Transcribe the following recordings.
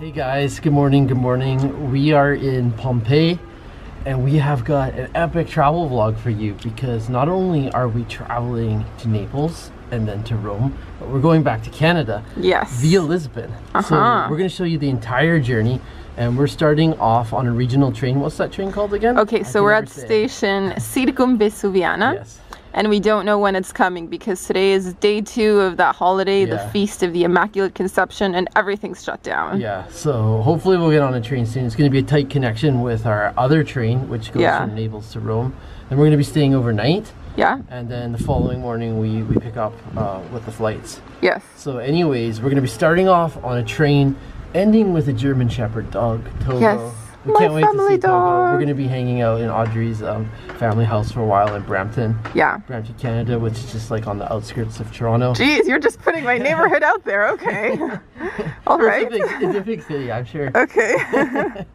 Hey guys, good morning, good morning. We are in Pompeii and we have got an epic travel vlog for you because not only are we traveling to Naples and then to Rome, but we're going back to Canada Yes. via Lisbon. Uh-huh. So we're going to show you the entire journey and we're starting off on a regional train. What's that train called again? Okay, I so we're at station Circumvesuviana, Yes. And we don't know when it's coming because today is day two of that holiday, the feast of the Immaculate Conception, and everything's shut down. Yeah, so hopefully we'll get on a train soon. It's going to be a tight connection with our other train, which goes Yeah. from Naples to Rome. And we're going to be staying overnight. Yeah? And then the following morning, we, we pick up uh, with the flights. Yes. So, anyways, we're going to be starting off on a train, ending with a German Shepherd dog, Togo. Yes, We my can't wait to see Togo. dog. We're going to be hanging out in Audrey's um, family house for a while in Brampton, Yeah. Brampton, Canada, which is just like on the outskirts of Toronto. Jeez, you're just putting my neighborhood out there. Okay. All right. It's a, big, it's a big city, I'm sure. Okay.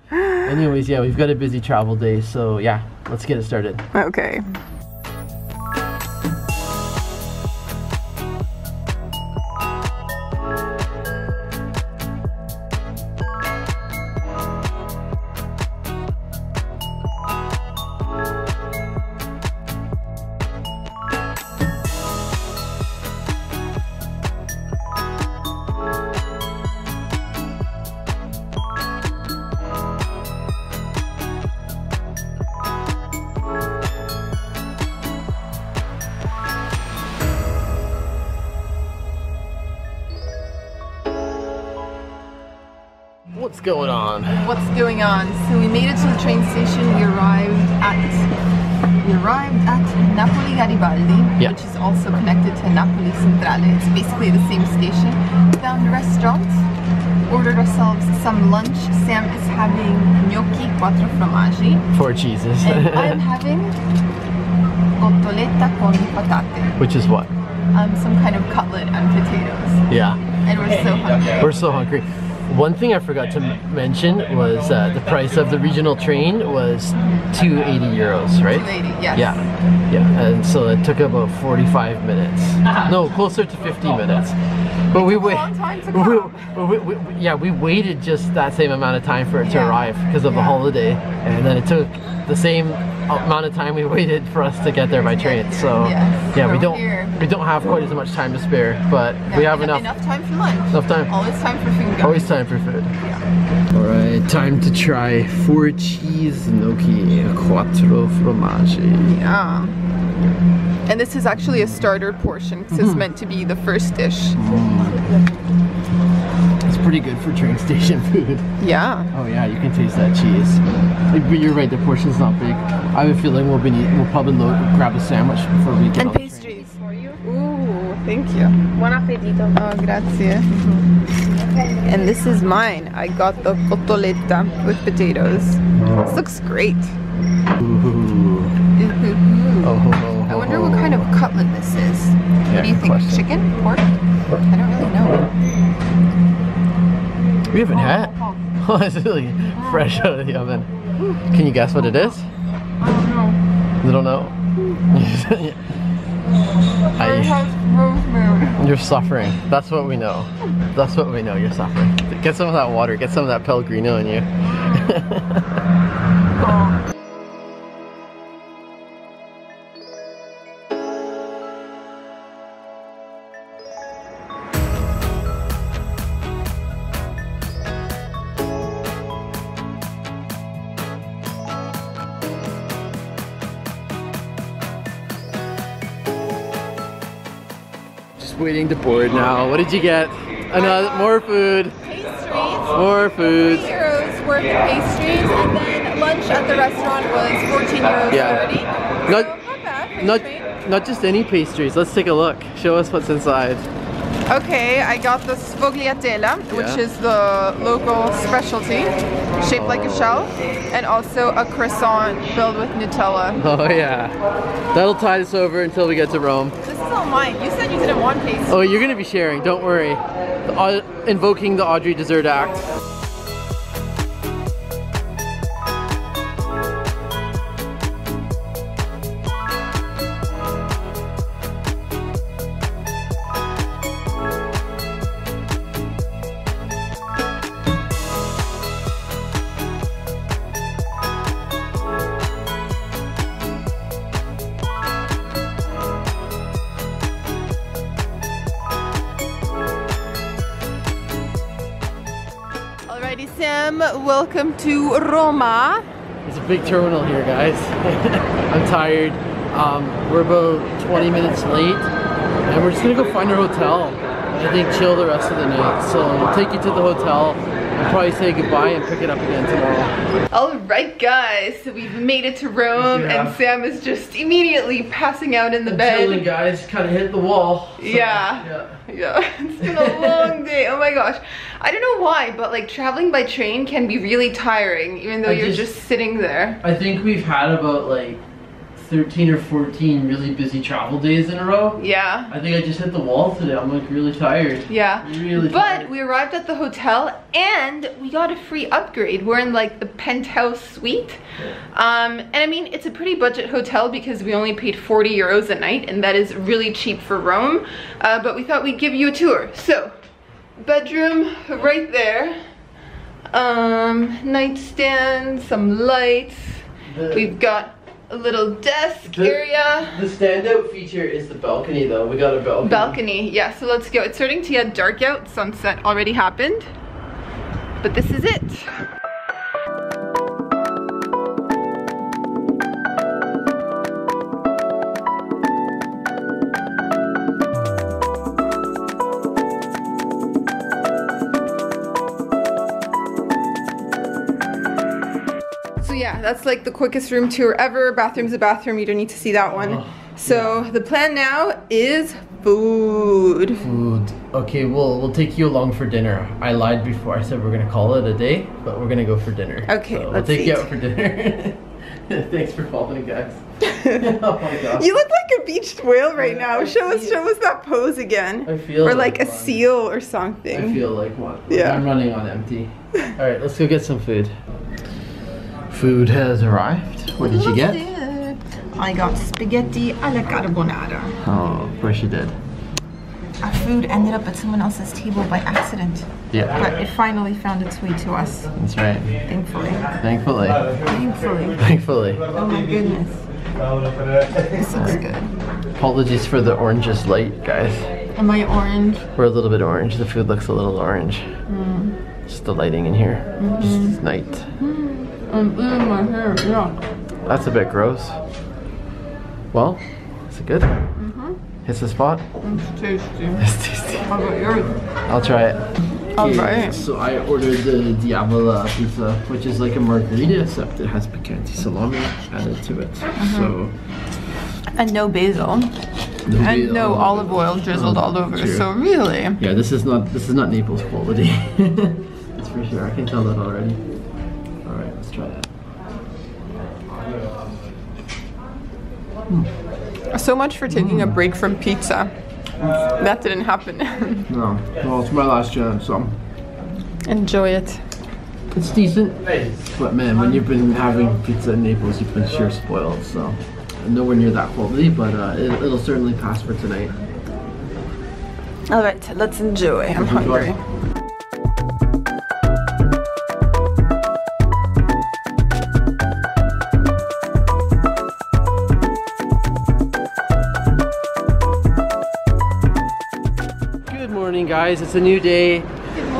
Anyways, yeah, we've got a busy travel day, so yeah, let's get it started. okay. What's going on? What's going on? So we made it to the train station. We arrived at we arrived at Napoli Garibaldi, Yeah. which is also connected to Napoli Centrale. It's basically the same station. Found a restaurant. Ordered ourselves some lunch. Sam is having gnocchi quattro formaggi, For Jesus. and I'm having cotoletta con patate, Which is what? um, some kind of cutlet and potatoes. Yeah. And we're so hungry. We're so hungry. One thing I forgot to mention was uh, the price of the regional train was 280 euros, right? 280, yes. Yeah, yeah, and so it took about 45 minutes. No, closer to 50 minutes. But we took wait. long time to we, we, we, yeah, we waited just that same amount of time for it to Yeah. arrive because of the holiday, and then it took the same amount of time we waited for us to get there by train. So Yes, yeah, we don't here. we don't have quite as much time to spare, but we have enough enough time for lunch. enough time. Always time for food. guys. Always time for food. Yeah. Alright, time to try four cheese gnocchi quattro formaggi. Yeah. And this is actually a starter portion because Mm-hmm. it's meant to be the first dish. It's pretty good for train station food. Yeah. Oh yeah, you can taste that cheese. But you're right, the portion's not big. I have a feeling we'll be we'll probably load, grab a sandwich before we get And on the train. pastries for you. Ooh, thank you. Buon appetito. Oh, grazie. Mm-hmm. And this is mine. I got the cotoletta with potatoes. This oh. looks great. Ooh. Ooh. Oh, ho, ho, I wonder what kind of cutlet this is. Yeah, what do you think? question. Chicken? Pork? I don't really know. We haven't had. Oh, it's really fresh out of the oven. Can you guess what it is? I don't know. You don't know? I, you're suffering. That's what we know. That's what we know. You're suffering. Get some of that water. Get some of that Pellegrino in you. waiting to board now. What did you get? Another more food. Pastries. More food. euros worth of pastries, and then lunch at the restaurant was 14 euros Yeah. already. Not Not bad. not not just any pastries. Let's take a look. Show us what's inside. Okay, I got the sfogliatella, which Yeah. is the local specialty, shaped like a shell, and also a croissant filled with Nutella. Oh yeah. That'll tide us over until we get to Rome. This is all mine. You said you didn't want pastry. Oh, you're gonna be sharing. Don't worry. The Au- invoking the Audrey Dessert Act. Welcome to Roma. It's a big terminal here, guys. I'm tired. Um, we're about 20 minutes late, and we're just gonna go find our hotel. I think chill the rest of the night. So we'll take you to the hotel and probably say goodbye and pick it up again tomorrow. All right, guys. So we've made it to Rome, Yeah. and Sam is just immediately passing out in the Chilling, bed. guys. Kind of hit the wall. So, Yeah. yeah. Yeah, it's been a long day. Oh my gosh. I don't know why, but like traveling by train can be really tiring, even though I you're just- just sitting there. I think we've had about like 13 or 14 really busy travel days in a row. Yeah. I think I just hit the wall today. I'm like really tired. Yeah. Really But tired. we arrived at the hotel and we got a free upgrade. We're in like the penthouse suite. Um, and I mean, it's a pretty budget hotel because we only paid 40 euros a night and that is really cheap for Rome. Uh, but we thought we'd give you a tour. So, bedroom right there. Um, nightstand, some lights. The- We've got a little desk The- area. The standout feature is the balcony though. We got a balcony. balcony yeah so let's go it's starting to get dark out sunset already happened but this is it yeah that's like the quickest room tour ever bathroom's a bathroom you don't need to see that one Oh, so the plan now is food Food. Okay, we'll we'll take you along for dinner. I lied before. I said we're gonna call it a day, but we're gonna go for dinner. Okay, so we'll take eat. you out for dinner. Thanks for following, guys. oh my gosh. You look like a beached whale right Yeah, now. I Show us, it. show us that pose again. I feel or like a one. seal or something. I feel like one. Yeah. I'm running on empty. All right, let's go get some food. Food has arrived. What did you get? I got spaghetti alla carbonara. Oh, of course you did. Our food ended up at someone else's table by accident, Yeah, but it finally found its way to us. that's right. Thankfully. Thankfully. Thankfully. Thankfully. Oh my goodness. This looks good. Apologies for the oranges light, guys. Am I orange? We're a little bit orange. The food looks a little orange. Hmm. Just the lighting in here. Just hmm. night. Hmm. I'm in my hair, yeah. That's a bit gross. Well, is it good? Mm-hmm. Hits the spot. It's tasty. It's tasty. How about yours? I'll try it. Alright. So I ordered the Diavola pizza, which is like a margherita, except it has picante salami added to it. Mm-hmm. So And no basil. And no olive oil drizzled all over. True. So really, Yeah, this is not this is not Naples quality. That's for sure. I can tell that already. All right, let's try that. So much for taking a break from pizza. That didn't happen. No, well, it's my last chance, so Enjoy it. it's decent. But man, when you've been having pizza in Naples, you've been sure spoiled. So nowhere near that quality, but uh, it, it'll certainly pass for tonight. All right, let's enjoy. I'm hungry. Guys. It's a new day.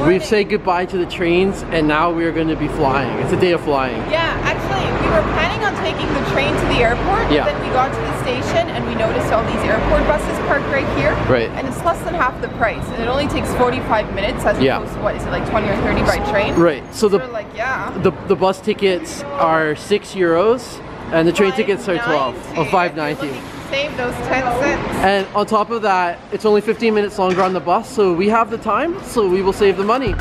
We've said goodbye to the trains, and now we are going to be flying. It's a day of flying. Yeah, actually, we were planning on taking the train to the airport, Yeah. but then we got to the station and we noticed all these airport buses parked right here. Right. And it's less than half the price, and it only takes 45 minutes as Yeah. opposed to what is it like 20 or 30 by train? Right. So So the like, yeah. the the bus tickets are six euros, and the train tickets are twelve or five ninety. Save those 10 cents. And on top of that, it's only 15 minutes longer on the bus, so we have the time, so we will save the money.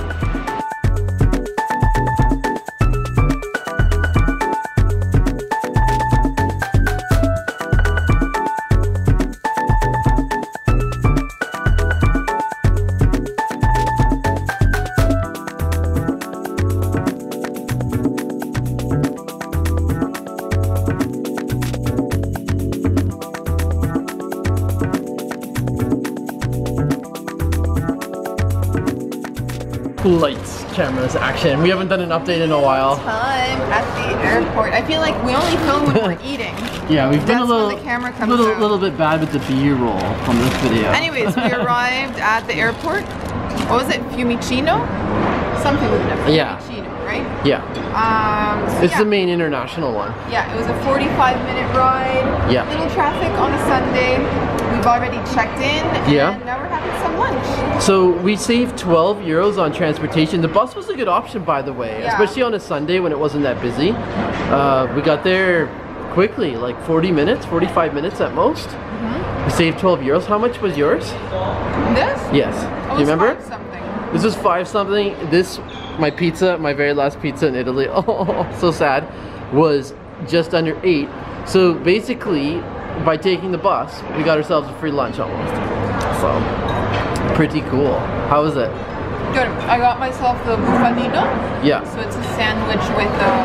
Cameras, action. We haven't done an update in a while. Time at the airport. I feel like we only film when we're eating. Yeah, we've been a little, the camera comes little, out. little bit bad with the B-roll from this video. Anyways, we arrived at the airport. What was it? Fiumicino? Something with F. Yeah. Fiumicino, right? right? Yeah. Um, so It's yeah. the main international one. Yeah, it was a 45 minute ride. Yeah. Little traffic on a Sunday. We've already checked in. Yeah. Now we're having some lunch. So we saved 12 euros on transportation. The bus was a good option, by the way, Yeah. especially on a Sunday when it wasn't that busy. Uh, we got there quickly, like 40 minutes, 45 minutes at most. Mm-hmm. We saved 12 euros. How much was yours? This? Yes. Oh, Do you remember? five something. This was five something. This, my pizza, my very last pizza in Italy, oh, so sad, was just under eight. So basically, by taking the bus, we got ourselves a free lunch almost. So, pretty cool. How was it? Good. I got myself the bufalino. Yeah. So it's a sandwich with uh,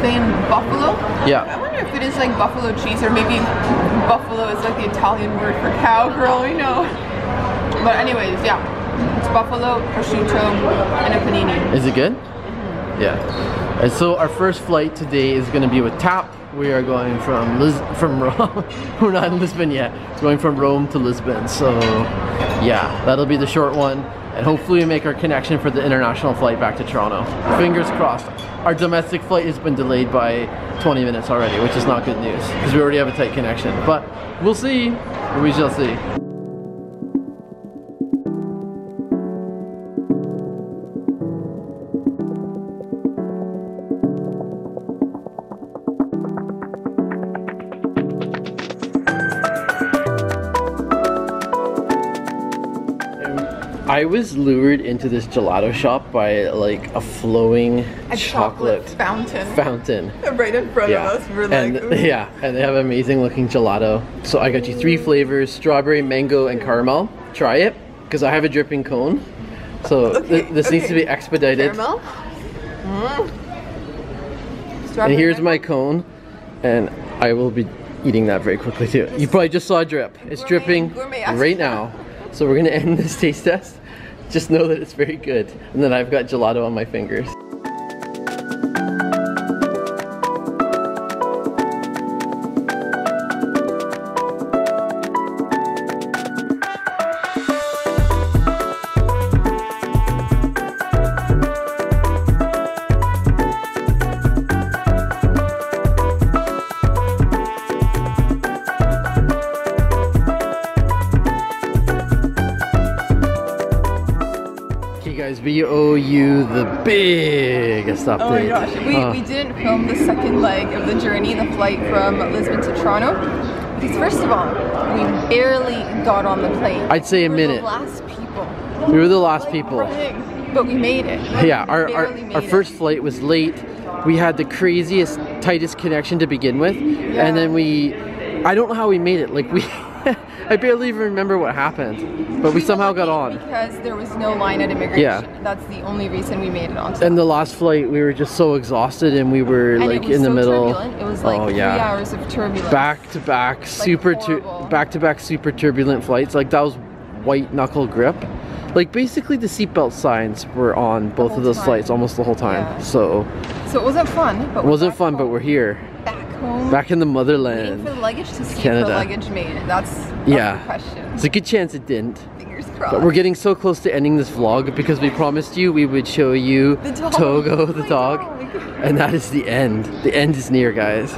plain buffalo. Yeah. I wonder if it is like buffalo cheese or maybe buffalo is like the Italian word for cow. Girl, we know. But anyways, yeah. It's buffalo, prosciutto, and a panini. Is it good? Yeah. So our first flight today is going to be with TAP. We are going from Lis- from Rome. We're not in Lisbon yet. We're going from Rome to Lisbon. So yeah, that'll be the short one. And hopefully we make our connection for the international flight back to Toronto. Fingers crossed. Our domestic flight has been delayed by 20 minutes already, which is not good news because we already have a tight connection. But we'll see. We shall see. I was lured into this gelato shop by like a flowing A chocolate, fountain. fountain. right in front Yeah. of us. We're like, and "Ooh." yeah, and they have amazing looking gelato. So I got you three flavors: strawberry, mango, and caramel. Try it, because I have a dripping cone. So th- Okay, this needs to be expedited. caramel. Mm. And here's my cone, and I will be eating that very quickly too. You probably just saw a drip. It's Gourmet- dripping gourmet right now. So we're gonna end this taste test. Just know that it's very good. And then I've got gelato on my fingers. Okay we owe you the biggest update. Oh my gosh, we, Uh, we didn't film the second leg of the journey, the flight from Lisbon to Toronto. Because first of all, we barely got on the plane. I'd say a we were minute. The last people. we were the last people. Running, But we made it. Yeah, our, We our, our first flight was late. We had the craziest, tightest connection to begin with. Yeah. And then we, I don't know how we made it. Like we, I barely even remember what happened. But we, were somehow got on. Because there was no line at immigration. Yeah. That's the only reason we made it onto And the last flight, we were just so exhausted and we were And like in the so middle. Turbulent. It was like oh, three yeah. hours of turbulence. Back to back, super, tur- back to back, super turbulent flights. Like that was white knuckle grip. Like basically the seatbelt signs were on both of those time. flights almost the whole time. Yeah. So So it wasn't fun. But it wasn't fun, but we're here. back home. Back in the Waiting motherland. for the luggage to see Canada. if the luggage made it. That's Yeah. question. It's a good chance it didn't. Fingers crossed. But we're getting so close to ending this vlog because we promised you we would show you The. Togo the dog. dog. And that is the end. The end is near, guys.